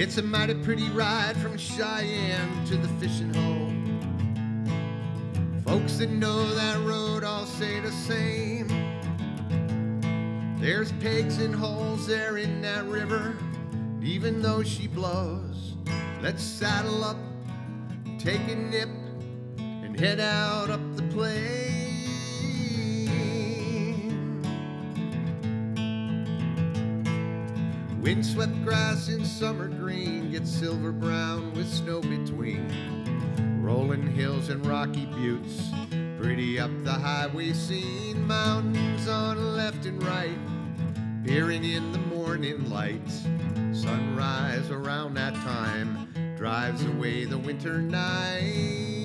It's a mighty pretty ride from Cheyenne to the fishing hole. Folks that know that road all say the same. There's pegs and holes there in that river, even though she blows. Let's saddle up, take a nip, and head out up the plain. Windswept grass in summer green gets silver brown with snow between. Rolling hills and rocky buttes, pretty up the highway scene. Mountains on left and right, peering in the morning light. Sunrise around that time drives away the winter night.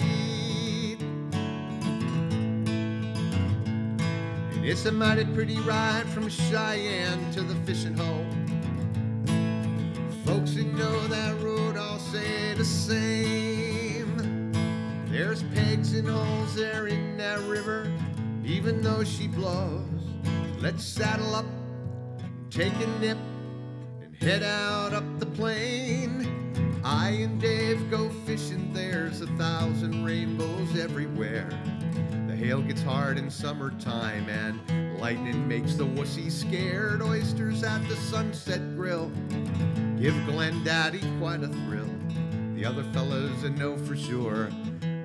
And it's a mighty pretty ride from Cheyenne to the fishing hole. Folks who know that road all say the same. There's pegs and holes there in that river, even though she blows. Let's saddle up, take a nip, and head out up the plain. I and Dave go fishing, there's a thousand rainbows everywhere. The hail gets hard in summertime, and lightning makes the wussy scared. Oysters at the Sunset Grill give Glenn-Daddy quite a thrill. The other fellas I know for sure,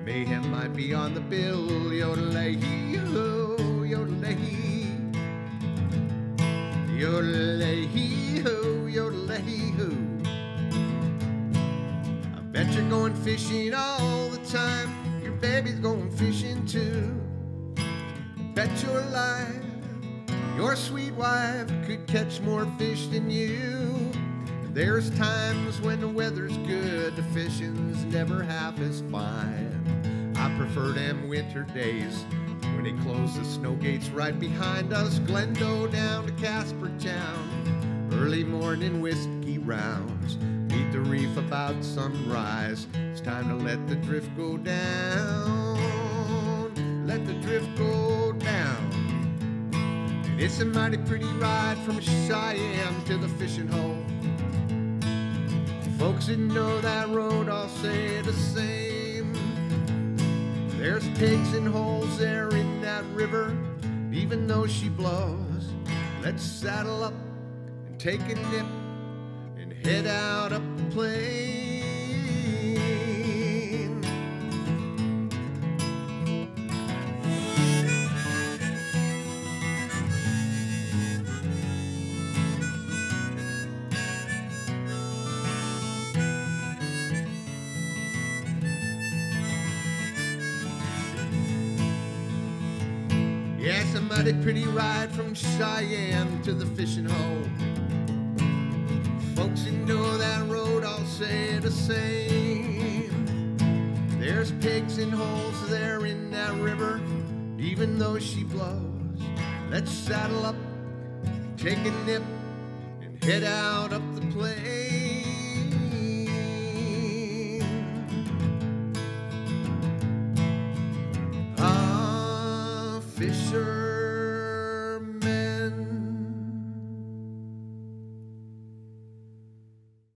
mayhem might be on the bill. Yodelay-hee-ho, yodelay-hee. Yodelay-hee-ho, yodelay-hee-ho. Oh, oh. I bet you're going fishing all the time. Your baby's going fishing too. Bet your life your sweet wife could catch more fish than you. There's times when the weather's good, the fishing's never half as fine. I prefer them winter days when they close the snow gates right behind us. Glendo down to Casper Town, early morning whiskey rounds. Meet the reef about sunrise. It's time to let the drift go down. Let the drift go it's a mighty pretty ride from Cheyenne to the fishing hole. Folks that know that road all say the same. There's pigs and holes there in that river, even though she blows. Let's saddle up and take a nip and head out up the plain. Yes, a mighty pretty ride from Cheyenne to the fishing hole. Folks who know that road all say the same. There's pigs and holes there in that river, even though she blows. Let's saddle up, take a nip, and head out up the plain. Fisher